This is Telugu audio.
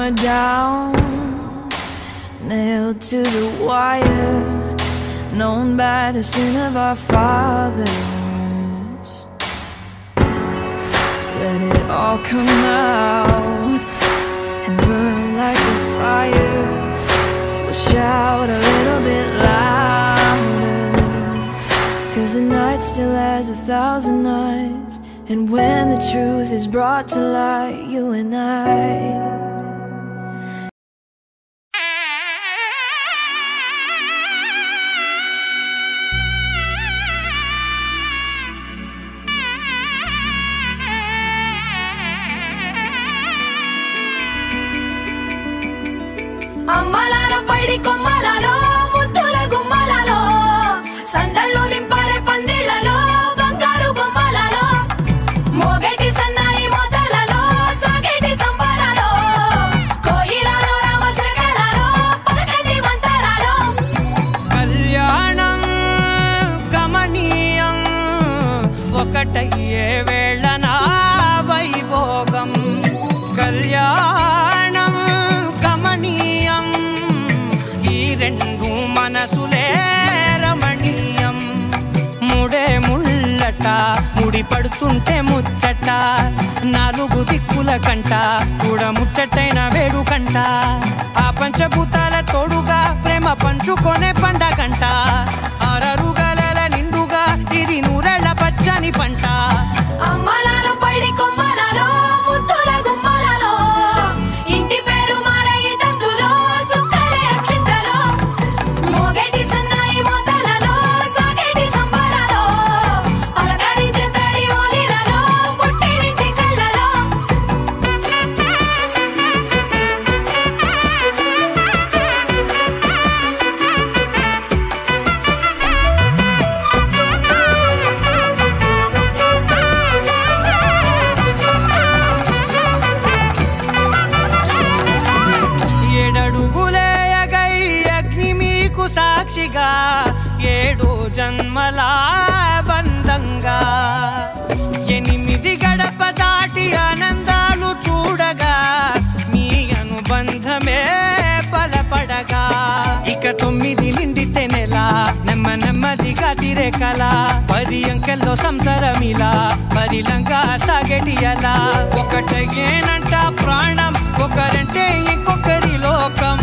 hammer down, nailed to the wire, known by the sin of our fathers. Let it all come out and burn like a fire. We'll shout a little bit louder, cause the night still has a thousand eyes. And when the truth is brought to light, you and I. పైడి కొమ్మలలో ముద్దుల గుమ్మలలో సందళ్ళు నింపారే పందిళ్ళలో బంగారు బొమ్మలలో మోగటి సన్నాయి మోతలలో సాగేటి సంబరాలో కోయిలలో రామశకలలో పలకండి మంతరాలో. కళ్యాణం గమనీయం ఒకటయ్యే వేళ ఈ మనసులే రమణీయం. ముడే ముళ్ళట ముడి పడుతుంటే ముచ్చట. నాలుగు దిక్కుల కంట చూడ ముచ్చటైన వేడుకంట ఆ పంచభూతాల తోడుగా ప్రేమ పంచుకొనే పండగంట. ఏడు జన్మల బంధంగా. ఎనిమిది గడప దాటి ఆనందాలు చూడగా మీ అనుబంధమే బలపడగా ఇక తొమ్మిది నిండితే నెల నెమ్మ నెమ్మదిగా తిరే కళ పది అంకెల్లో సంసారమిలా పరిలంగా సాగటి అలా ఒకటేనంట ప్రాణం ఒకరంటే లోకం.